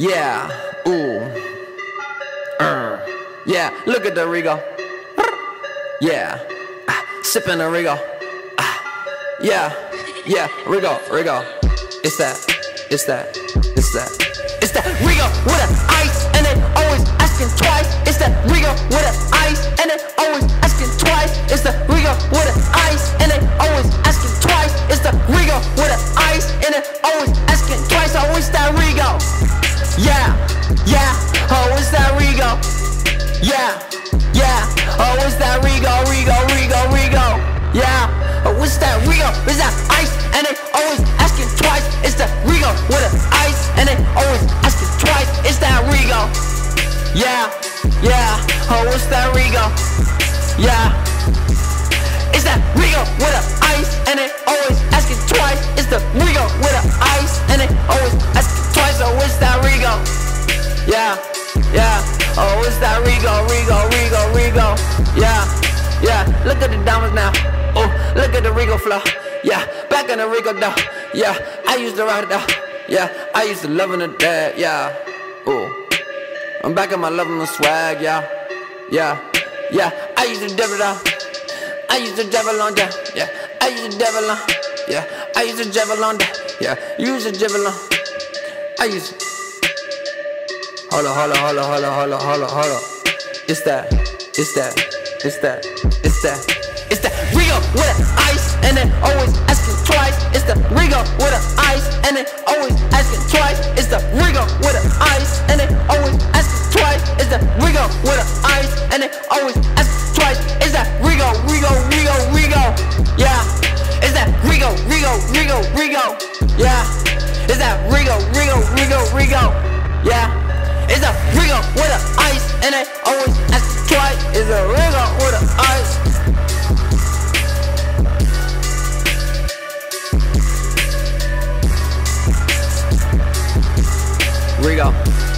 Yeah, ooh. Uh. Yeah, look at the Rego. Yeah, ah, sipping the Rego. Ah. Yeah, yeah, Rego, Rego. It's that, it's that, it's that. It's that Rego with an ice, and they always asking twice. It's that Rego with an ice, and they always asking twice. It's the Rego with an ice, and they always asking twice. It's the Rego with an ice, and they always asking twice. It's that Rego. Yeah, yeah. Oh, it's that Rego. Yeah, yeah. Oh, it's that Rego, Rego, Rego, Rego. Yeah. Oh, it's that Rego? It's that ice? And they always asking twice. It's the Rego with the ice, and they always asking twice. It's that Rego. Yeah, yeah. Oh, it's that Rego? Yeah. Oh, it's that Rego, Rego, Rego, Rego. Yeah, yeah. Look at the diamonds now. Oh, look at the Rego flow. Yeah, back in the Rego though. Yeah, I used to rock it though. Yeah, I used to love it that. Yeah, oh. I'm back in my love and swag. Yeah, yeah, yeah. I used to devil down. I used to devil on down. Yeah, I used to devil on. Yeah, I used to devil on down. Yeah, used to devil on. I used to. On, hold on, hold on, hold on. It's that, it's that, it's that, it's that, it's that Rego with an ice, and then always asking twice. It's the Rego with an ice, and then always asking twice. It's the Rego with an ice, and then always asking twice. It's the Rego with an ice, and then always asking twice. It's that Rego, Rego, Rego, Rego. Yeah, it's that Rego, Rego, Rego, Rego. Yeah, it's that Rego, Rego, Rego, Rego. Yeah and they always ask twice. Is a ring with the ice? Rego.